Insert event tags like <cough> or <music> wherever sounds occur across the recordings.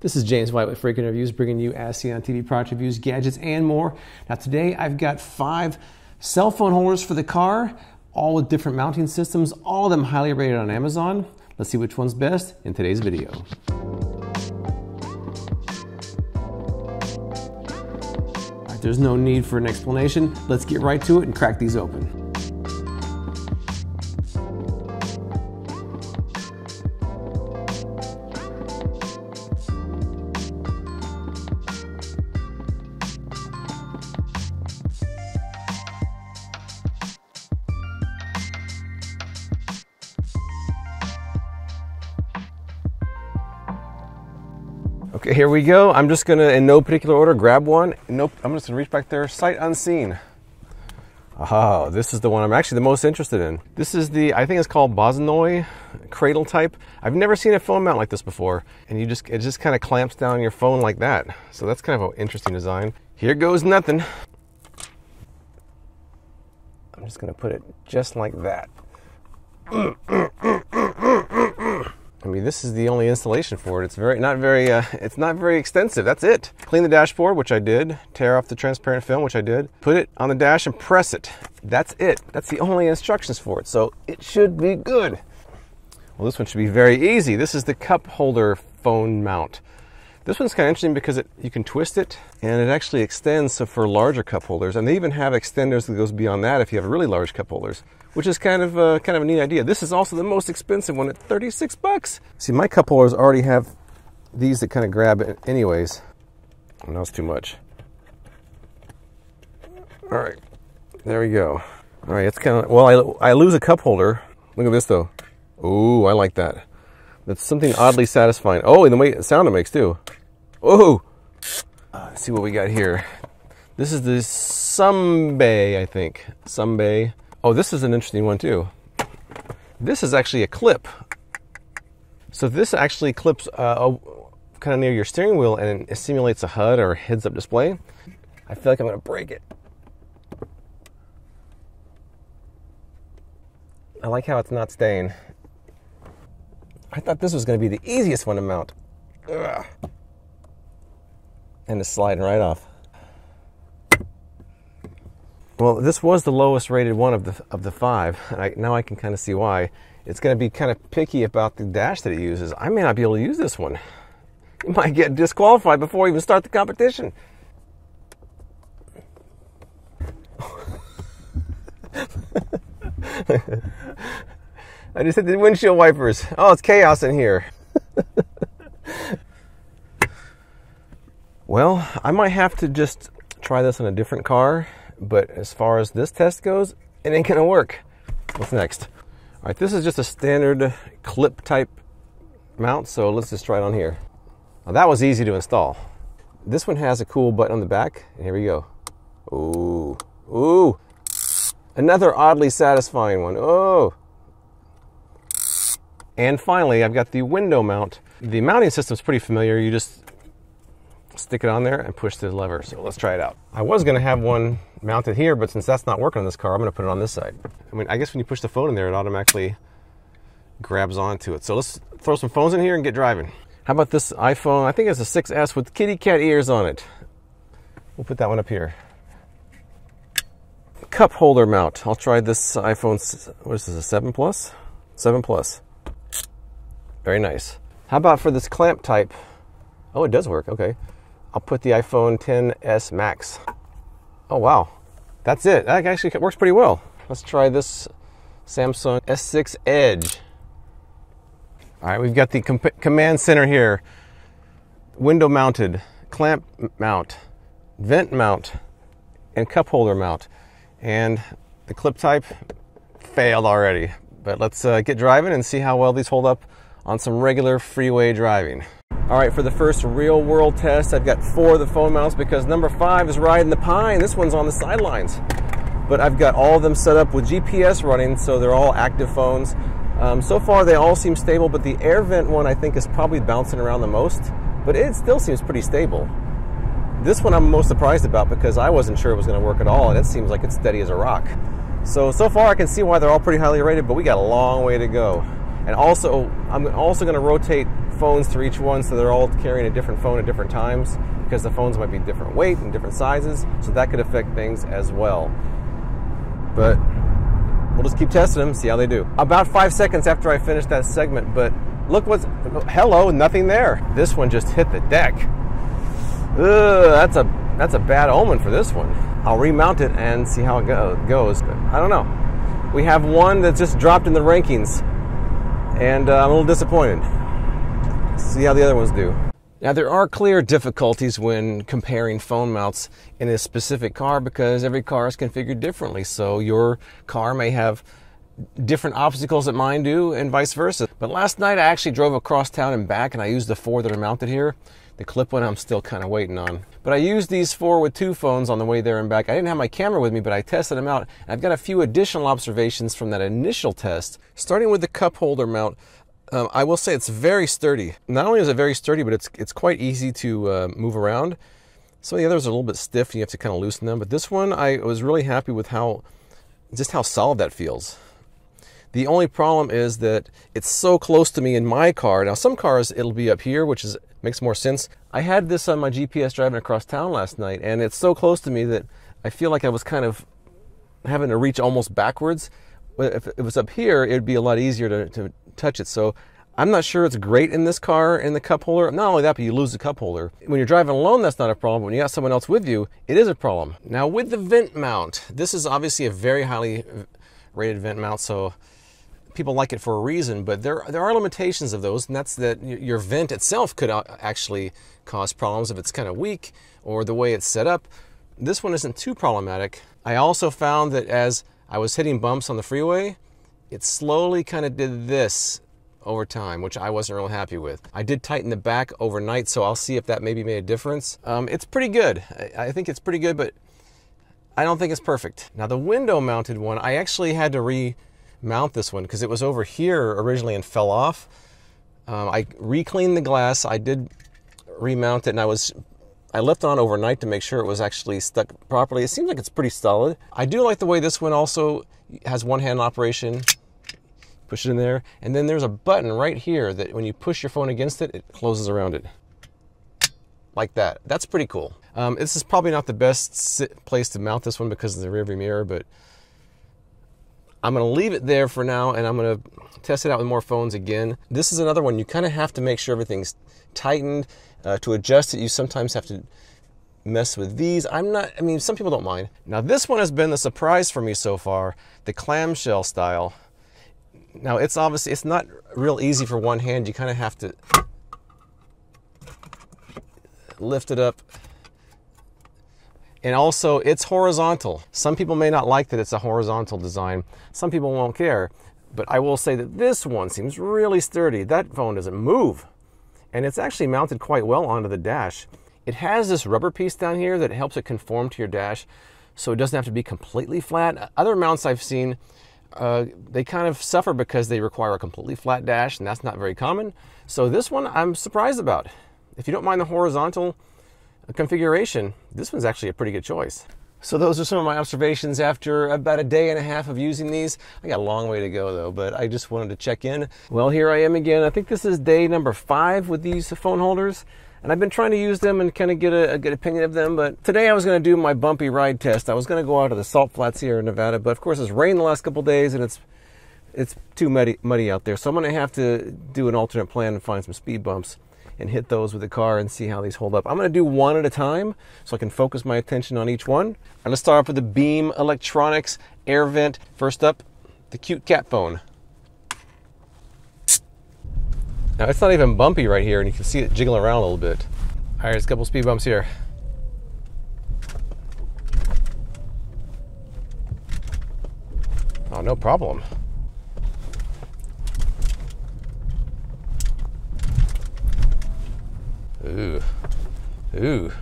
This is James White with Freakin' Reviews, bringing you As Seen on TV product reviews, gadgets, and more. Now, today I've got five cell phone holders for the car, all with different mounting systems, all of them highly rated on Amazon. Let's see which one's best in today's video. there's no need for an explanation. Let's get right to it and crack these open. Okay, here we go. I'm just gonna, in no particular order, grab one. Nope, I'm just gonna reach back there, sight unseen. Oh, this is the one I'm actually the most interested in. This is the, I think it's called Bosynoy cradle type. I've never seen a phone mount like this before. And you just, it just kind of clamps down your phone like that. So that's kind of an interesting design. Here goes nothing. I'm just gonna put it just like that. <clears throat> I mean, this is the only installation for it. It's very not very uh, it's not very extensive. That's it. Clean the dashboard, which I did. Tear off the transparent film, which I did. Put it on the dash and press it. That's it. That's the only instructions for it. So it should be good. Well, this one should be very easy. This is the cup holder phone mount. This one's kind of interesting because it, you can twist it and it actually extends so for larger cup holders. And they even have extenders that goes beyond that if you have really large cup holders, which is kind of uh, kind of a neat idea. This is also the most expensive one at 36 bucks. See, my cup holders already have these that kind of grab it anyways. Oh, that was too much. All right, there we go. All right, it's kind of, well, I, I lose a cup holder. Look at this though. Ooh, I like that. That's something oddly satisfying. Oh, and the way sound it makes too. Oh, uh, see what we got here. This is the Tsubmay, I think. Tsubmay. Oh, this is an interesting one too. This is actually a clip. So this actually clips uh, kind of near your steering wheel and it simulates a HUD or heads-up display. I feel like I'm to break it. I like how it's not staying. I thought this was going to be the easiest one to mount. Ugh and it's sliding right off. Well, this was the lowest rated one of the of the five, and I, now I can kind of see why. It's going to be kind of picky about the dash that it uses. I may not be able to use this one. You might get disqualified before even start the competition. <laughs> I just hit the windshield wipers. Oh, it's chaos in here. <laughs> Well, I might have to just try this in a different car, but as far as this test goes, it ain't gonna work. What's next? All right, this is just a standard clip type mount, so let's just try it on here. Now that was easy to install. This one has a cool button on the back, and here we go. Ooh, ooh. Another oddly satisfying one. Oh. And finally, I've got the window mount. The mounting system is pretty familiar. You just stick it on there and push the lever. So let's try it out. I was gonna have one mounted here, but since that's not working on this car, I'm gonna put it on this side. I mean, I guess when you push the phone in there, it automatically grabs onto it. So let's throw some phones in here and get driving. How about this iPhone? I think it's a 6S with kitty cat ears on it. We'll put that one up here. Cup holder mount. I'll try this iPhone, what is this, a 7 Plus? 7 Plus. Very nice. How about for this clamp type? Oh, it does work, okay. I'll put the iPhone 10s Max. Oh wow, that's it. That actually works pretty well. Let's try this Samsung S6 Edge. All right, we've got the com command center here. Window mounted, clamp mount, vent mount, and cup holder mount. And the clip type failed already. But let's uh, get driving and see how well these hold up on some regular freeway driving. All right, for the first real world test, I've got four of the phone mounts because number five is riding the pine. This one's on the sidelines. But I've got all of them set up with GPS running, so they're all active phones. Um, so far, they all seem stable, but the air vent one I think is probably bouncing around the most, but it still seems pretty stable. This one I'm most surprised about because I wasn't sure it was going to work at all, and it seems like it's steady as a rock. So, so far I can see why they're all pretty highly rated, but we got a long way to go. And also, I'm also going to rotate phones through each one so they're all carrying a different phone at different times because the phones might be different weight and different sizes, so that could affect things as well. But we'll just keep testing them, see how they do. About five seconds after I finish that segment, but look what's hello, nothing there. This one just hit the deck. Ugh, that's a that's a bad omen for this one. I'll remount it and see how it go, goes. But I don't know. We have one that just dropped in the rankings, and uh, I'm a little disappointed. See how the other ones do. Now, there are clear difficulties when comparing phone mounts in a specific car because every car is configured differently. So, your car may have different obstacles that mine do, and vice versa. But last night, I actually drove across town and back, and I used the four that are mounted here. The clip one I'm still kind of waiting on. But I used these four with two phones on the way there and back. I didn't have my camera with me, but I tested them out. I've got a few additional observations from that initial test. Starting with the cup holder mount, um, I will say it's very sturdy. Not only is it very sturdy, but it's it's quite easy to uh, move around. Some of the others are a little bit stiff, and you have to kind of loosen them. But this one, I was really happy with how just how solid that feels. The only problem is that it's so close to me in my car. Now, some cars it'll be up here, which is makes more sense. I had this on my GPS driving across town last night, and it's so close to me that I feel like I was kind of having to reach almost backwards. If it was up here, it'd be a lot easier to, to touch it. So I'm not sure it's great in this car in the cup holder. Not only that, but you lose the cup holder. When you're driving alone, that's not a problem. When you got someone else with you, it is a problem. Now with the vent mount, this is obviously a very highly uh, rated vent mount, so people like it for a reason, but there there are limitations of those, and that's that your vent itself could actually cause problems if it's kind of weak or the way it's set up. This one isn't too problematic. I also found that as I was hitting bumps on the freeway, it slowly kind of did this over time, which I wasn't real happy with. I did tighten the back overnight, so I'll see if that maybe made a difference. Um, it's pretty good. I, I think it's pretty good, but I don't think it's perfect. Now the window mounted one, I actually had to re mount this one because it was over here originally and fell off. Um, I re-cleaned the glass. I did remount it and I was I left on overnight to make sure it was actually stuck properly. It seems like it's pretty solid. I do like the way this one also has one hand operation. Push it in there. And then there's a button right here that when you push your phone against it, it closes around it. Like that. That's pretty cool. Um, this is probably not the best place to mount this one because of the rearview mirror, but I'm going to leave it there for now and I'm going to test it out with more phones again. This is another one you kind of have to make sure everything's tightened. Uh, to adjust it, you sometimes have to mess with these. I'm not, I mean, some people don't mind. Now, this one has been the surprise for me so far the clamshell style. Now, it's obviously, it's not real easy for one hand. You kind of have to lift it up and also, it's horizontal. Some people may not like that it's a horizontal design. Some people won't care. But I will say that this one seems really sturdy. That phone doesn't move. And it's actually mounted quite well onto the dash. It has this rubber piece down here that helps it conform to your dash so it doesn't have to be completely flat. Other mounts I've seen, uh, they kind of suffer because they require a completely flat dash, and that's not very common. So this one I'm surprised about. If you don't mind the horizontal, configuration, this one's actually a pretty good choice. So those are some of my observations after about a day and a half of using these. I got a long way to go though, but I just wanted to check in. Well, here I am again. I think this is day number five with these phone holders. And I've been trying to use them and kind of get a, a good opinion of them. But today I was going to do my bumpy ride test. I was going to go out to the salt flats here in Nevada, but of course it's rained the last couple days and it's it's too muddy, muddy out there. So I'm going to have to do an alternate plan and find some speed bumps and hit those with the car and see how these hold up. I'm to do one at a time so I can focus my attention on each one. I'm to start off with the Beam Electronics Air Vent. First up, the cute cat phone. Now it's not even bumpy right here and you can see it jiggling around a little bit. All right, there's a couple speed bumps here. Oh, no problem. Ooh. Ooh.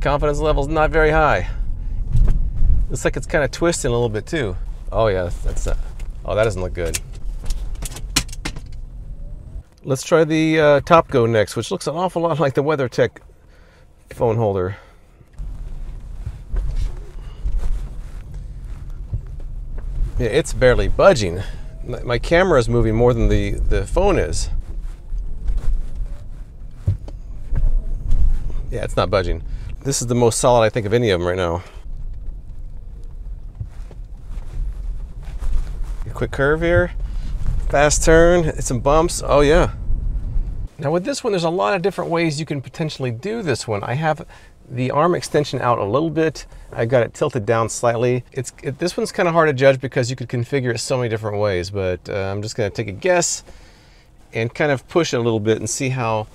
Confidence level's not very high. Looks like it's kind of twisting a little bit too. Oh yeah, that's, uh, oh that doesn't look good. Let's try the uh, TopGo next, which looks an awful lot like the WeatherTech phone holder. Yeah, it's barely budging. my camera is moving more than the, the phone is. Yeah, it's not budging. This is the most solid I think of any of them right now. A quick curve here, fast turn, hit some bumps. Oh yeah. Now with this one, there's a lot of different ways you can potentially do this one. I have the arm extension out a little bit. I've got it tilted down slightly. It's it, This one's kind of hard to judge because you could configure it so many different ways, but uh, I'm just gonna take a guess and kind of push it a little bit and see how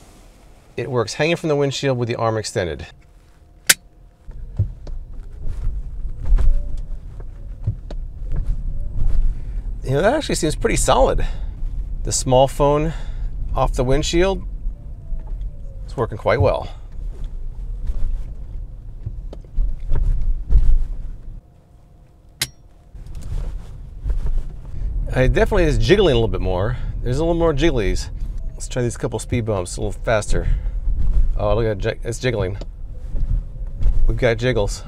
it works hanging from the windshield with the arm extended. You know, that actually seems pretty solid. The small phone off the windshield is working quite well. It definitely is jiggling a little bit more. There's a little more jigglies. Let's try these couple speed bumps a little faster. Oh, look at it, it's jiggling. We've got jiggles.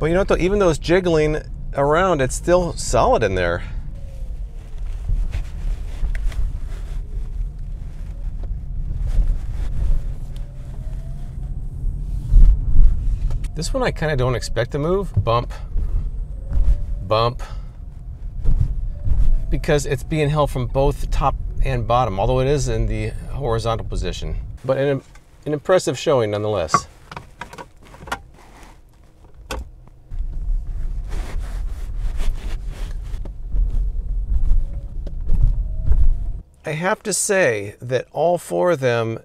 But you know what though, even though it's jiggling around, it's still solid in there. This one I kind of don't expect to move. Bump, bump, because it's being held from both top and bottom, although it is in the horizontal position. But an, an impressive showing nonetheless. I have to say that all four of them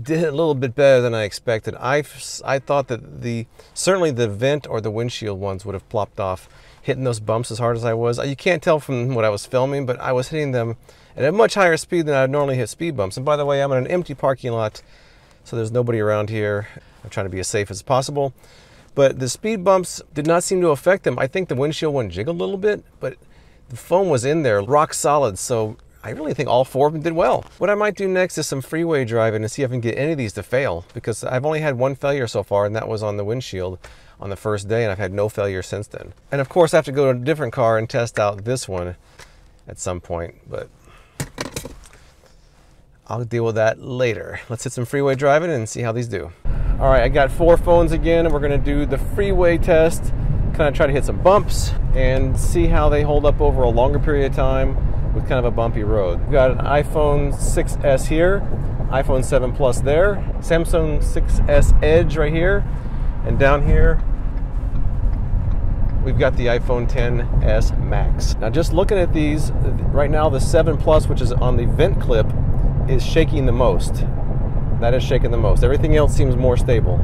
did a little bit better than I expected. I, I thought that the certainly the vent or the windshield ones would have plopped off hitting those bumps as hard as I was. Uh, you can't tell from what I was filming, but I was hitting them at a much higher speed than I'd normally hit speed bumps. And by the way, I'm in an empty parking lot, so there's nobody around here. I'm trying to be as safe as possible. But the speed bumps did not seem to affect them. I think the windshield one jiggled a little bit, but the foam was in there, rock solid. So I really think all four of them did well. What I might do next is some freeway driving and see if I can get any of these to fail because I've only had one failure so far and that was on the windshield on the first day and I've had no failure since then. And of course I have to go to a different car and test out this one at some point, but I'll deal with that later. Let's hit some freeway driving and see how these do. All right, I got four phones again and we're gonna do the freeway test, kind of try to hit some bumps and see how they hold up over a longer period of time with kind of a bumpy road. We've got an iPhone 6S here, iPhone 7 Plus there, Samsung 6S Edge right here, and down here we've got the iPhone 10s Max. Now just looking at these, right now the 7 Plus, which is on the vent clip, is shaking the most. That is shaking the most. Everything else seems more stable.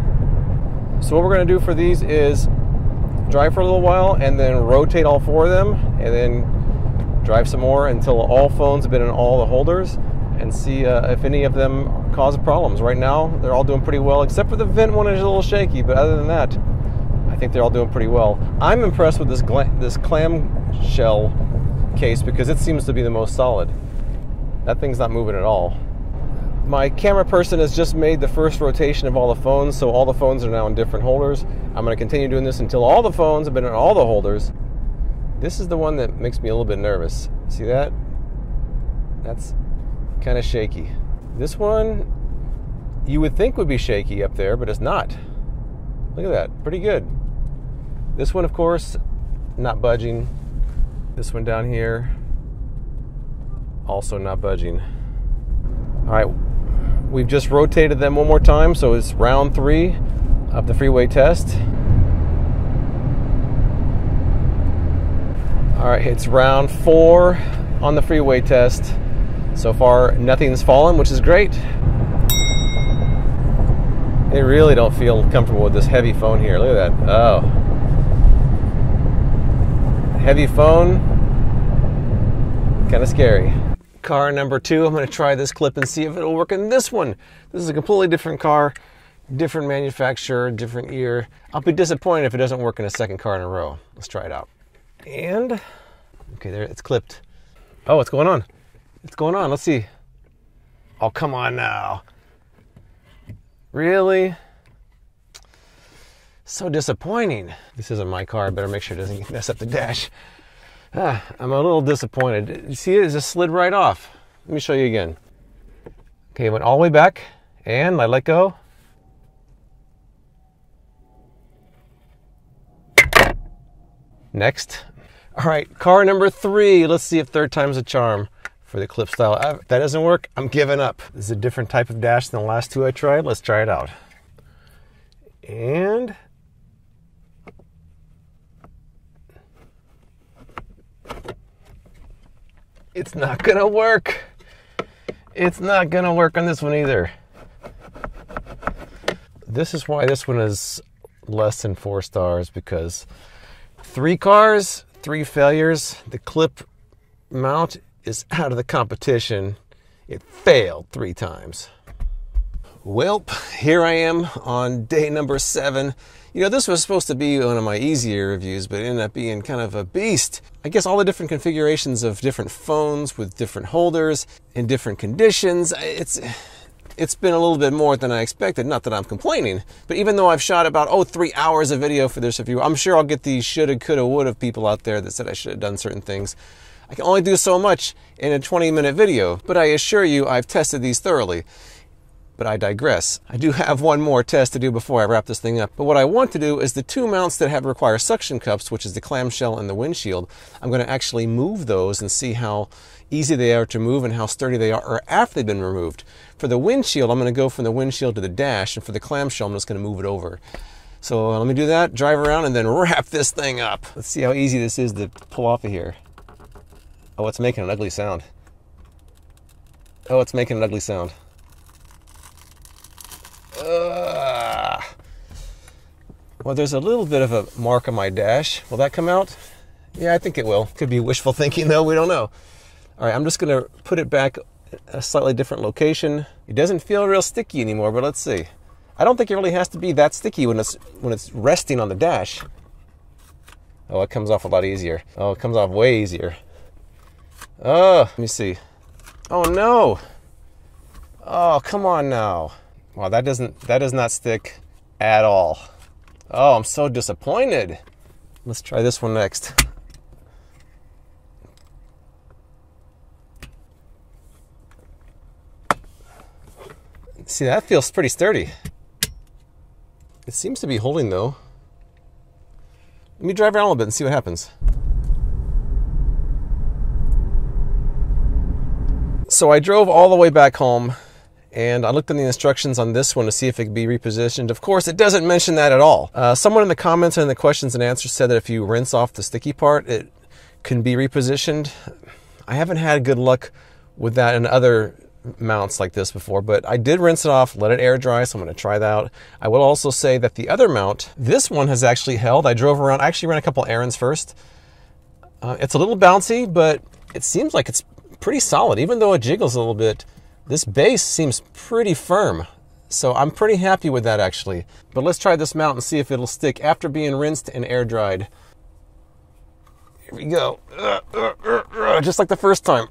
So what we're going to do for these is drive for a little while and then rotate all four of them and then drive some more until all phones have been in all the holders and see uh, if any of them cause problems. Right now, they're all doing pretty well, except for the vent one is a little shaky, but other than that, think they're all doing pretty well. I'm impressed with this, this clam shell case because it seems to be the most solid. That thing's not moving at all. My camera person has just made the first rotation of all the phones, so all the phones are now in different holders. I'm going to continue doing this until all the phones have been in all the holders. This is the one that makes me a little bit nervous. See that? That's kind of shaky. This one, you would think would be shaky up there, but it's not. Look at that, pretty good. This one, of course, not budging. This one down here, also not budging. All right, we've just rotated them one more time, so it's round three of the freeway test. All right, it's round four on the freeway test. So far, nothing's fallen, which is great. I really don't feel comfortable with this heavy phone here. Look at that. Oh. Heavy phone. Kind of scary. Car number two, I'm going to try this clip and see if it'll work in this one. This is a completely different car, different manufacturer, different year. I'll be disappointed if it doesn't work in a second car in a row. Let's try it out. And okay, there it's clipped. Oh, what's going on? What's going on? Let's see. Oh, come on now. Really? So disappointing. This isn't my car. I better make sure it doesn't mess up the dash. Ah, I'm a little disappointed. You see it? Just slid right off. Let me show you again. Okay, it went all the way back and I let go. Next. All right, car number three. Let's see if third time's a charm for the clip style. Uh, if that doesn't work, I'm giving up. This is a different type of dash than the last two I tried. Let's try it out. And it's not gonna work. It's not gonna work on this one either. This is why this one is less than four stars because three cars, three failures. The clip mount is out of the competition. It failed three times. Well, here I am on day number seven. You know, this was supposed to be one of my easier reviews, but it ended up being kind of a beast. I guess all the different configurations of different phones with different holders in different conditions. It's it's been a little bit more than I expected. Not that I'm complaining, but even though I've shot about oh three hours of video for this review, I'm sure I'll get these shoulda, coulda, woulda people out there that said I should have done certain things. I can only do so much in a 20 minute video, but I assure you I've tested these thoroughly. But I digress. I do have one more test to do before I wrap this thing up. But what I want to do is the two mounts that have require suction cups, which is the clamshell and the windshield, I'm going to actually move those and see how easy they are to move and how sturdy they are after they've been removed. For the windshield, I'm going to go from the windshield to the dash, and for the clamshell, I'm just going to move it over. So uh, let me do that, drive around, and then <laughs> wrap this thing up. Let's see how easy this is to pull off of here. Oh, it's making an ugly sound. Oh, it's making an ugly sound. Well, there's a little bit of a mark on my dash. Will that come out? Yeah, I think it will. Could be wishful <laughs> thinking, though. We don't know. All right, I'm just going to put it back a slightly different location. It doesn't feel real sticky anymore, but let's see. I don't think it really has to be that sticky when it's when it's resting on the dash. Oh, it comes off a lot easier. Oh, it comes off way easier. Oh, let me see. Oh no. Oh, come on now. Wow, that doesn't that does not stick at all. Oh, I'm so disappointed. Let's try this one next. See, that feels pretty sturdy. It seems to be holding though. Let me drive around a little bit and see what happens. So I drove all the way back home and I looked in the instructions on this one to see if it could be repositioned. Of course, it doesn't mention that at all. Uh, someone in the comments and in the questions and answers said that if you rinse off the sticky part, it can be repositioned. I haven't had good luck with that in other mounts like this before, but I did rinse it off, let it air dry, so I'm to try that out. I will also say that the other mount, this one has actually held. I drove around, I actually ran a couple errands first. Uh, it's a little bouncy, but it seems like it's pretty solid, even though it jiggles a little bit. This base seems pretty firm, so I'm pretty happy with that actually. But let's try this mount and see if it'll stick after being rinsed and air dried. Here we go. Uh, uh, uh, just like the first time.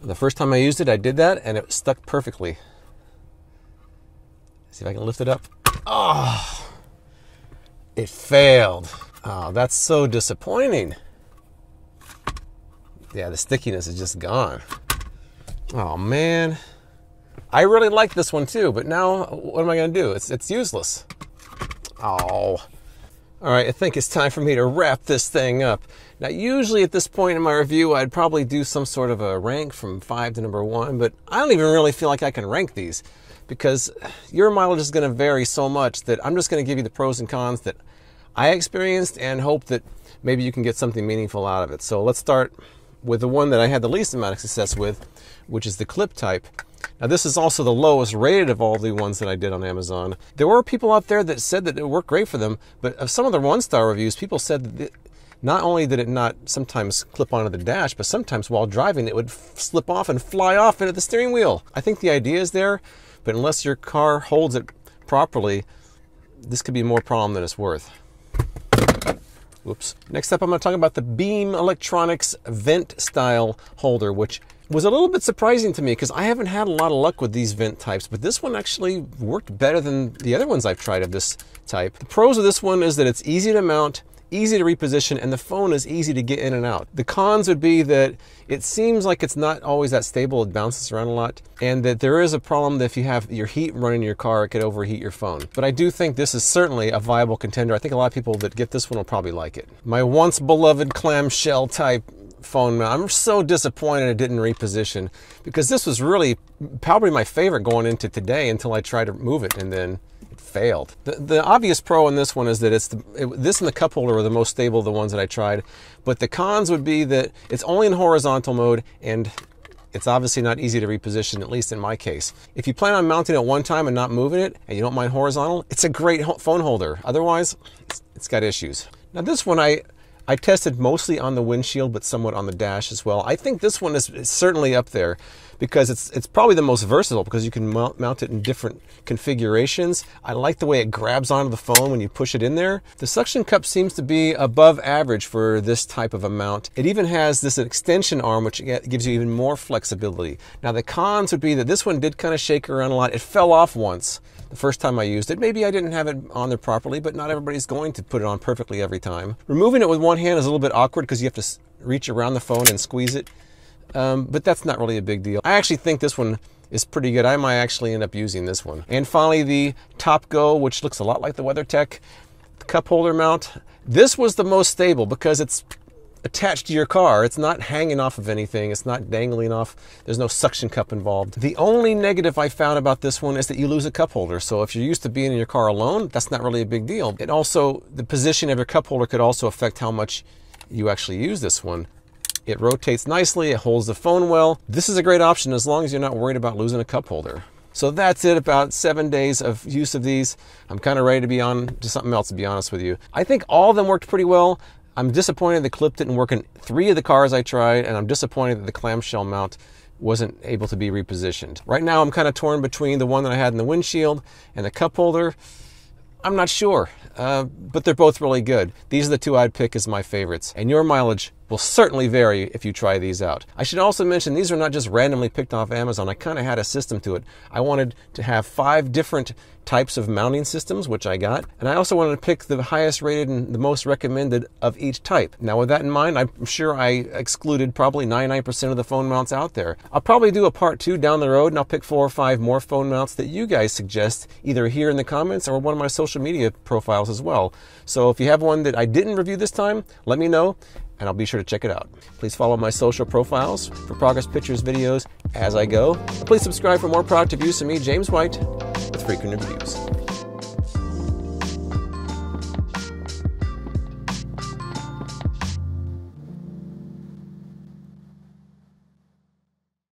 The first time I used it, I did that and it stuck perfectly. See if I can lift it up. Oh, it failed. Oh, that's so disappointing yeah, the stickiness is just gone. Oh man. I really like this one too, but now what am I going to do? It's it's useless. Oh. All right, I think it's time for me to wrap this thing up. Now, usually at this point in my review, I'd probably do some sort of a rank from 5 to number 1, but I don't even really feel like I can rank these because your mileage is going to vary so much that I'm just going to give you the pros and cons that I experienced and hope that maybe you can get something meaningful out of it. So let's start with the one that I had the least amount of success with, which is the clip type. Now, this is also the lowest rated of all the ones that I did on Amazon. There were people out there that said that it worked great for them, but of some of the one star reviews, people said that not only did it not sometimes clip onto the dash, but sometimes while driving, it would slip off and fly off into the steering wheel. I think the idea is there, but unless your car holds it properly, this could be more problem than it's worth. Whoops. Next up, I'm going to talk about the Beam Electronics vent style holder, which was a little bit surprising to me because I haven't had a lot of luck with these vent types, but this one actually worked better than the other ones I've tried of this type. The pros of this one is that it's easy to mount, easy to reposition, and the phone is easy to get in and out. The cons would be that it seems like it's not always that stable, it bounces around a lot, and that there is a problem that if you have your heat running in your car, it could overheat your phone. But I do think this is certainly a viable contender. I think a lot of people that get this one will probably like it. My once beloved clamshell type phone mount. I'm so disappointed it didn't reposition because this was really probably my favorite going into today until I tried to move it and then failed. The, the obvious pro in this one is that it's the, it, this and the cup holder are the most stable of the ones that I tried. But the cons would be that it's only in horizontal mode and it's obviously not easy to reposition, at least in my case. If you plan on mounting it one time and not moving it, and you don't mind horizontal, it's a great phone holder. Otherwise, it's, it's got issues. Now this one, I, I tested mostly on the windshield, but somewhat on the dash as well. I think this one is, certainly up there because it's it's probably the most versatile because you can mount, mount, it in different configurations. I like the way it grabs onto the phone when you push it in there. The suction cup seems to be above average for this type of a mount. It even has this extension arm which gives you even more flexibility. Now the cons would be that this one did kind of shake around a lot. It fell off once the first time I used it. Maybe I didn't have it on there properly, but not everybody's going to put it on perfectly every time. Removing it with one hand is a little bit awkward because you have to reach around the phone and squeeze it. Um, but that's not really a big deal. I actually think this one is pretty good. I might actually end up using this one. And finally, the TopGo, which looks a lot like the WeatherTech cup holder mount. This was the most stable because it's attached to your car. It's not hanging off of anything. It's not dangling off. There's no suction cup involved. The only negative I found about this one is that you lose a cup holder. So if you're used to being in your car alone, that's not really a big deal. It also, the position of your cup holder could also affect how much you actually use this one. It rotates nicely, it holds the phone well. This is a great option as long as you're not worried about losing a cup holder. So that's it, about seven days of use of these. I'm kind of ready to be on to something else, to be honest with you. I think all of them worked pretty well. I'm disappointed the clip didn't work in three of the cars I tried, and I'm disappointed that the clamshell mount wasn't able to be repositioned. Right now, I'm kind of torn between the one that I had in the windshield and the cup holder. I'm not sure, uh, but they're both really good. These are the two I'd pick as my favorites. And your mileage will certainly vary if you try these out. I should also mention these are not just randomly picked off Amazon. I kind of had a system to it. I wanted to have five different types of mounting systems, which I got, and I also wanted to pick the highest rated and the most recommended of each type. Now, with that in mind, I'm sure I excluded probably 99% of the phone mounts out there. I'll probably do a part two down the road, and I'll pick four or five more phone mounts that you guys suggest, either here in the comments or one of my social media profiles as well. So if you have one that I didn't review this time, let me know and I'll be sure to check it out. Please follow my social profiles for progress pictures videos as I go. Please subscribe for more product reviews from me, James White, with Freakin' Reviews.